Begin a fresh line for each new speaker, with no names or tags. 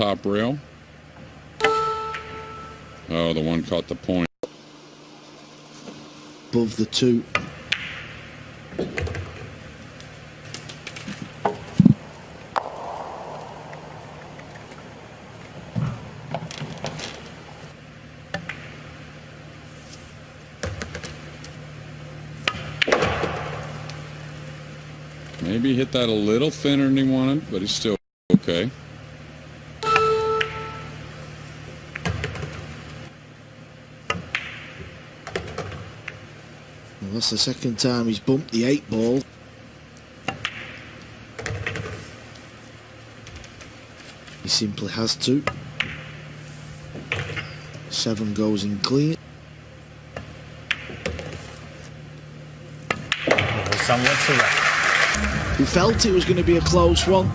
top rail. Oh, the one caught the point.
Above the two.
Maybe hit that a little thinner than he wanted, but he's still okay.
Well, that's the second time he's bumped the eight ball. He simply has to. Seven goes in clean.
Somewhat to right.
We felt it was going to be a close one.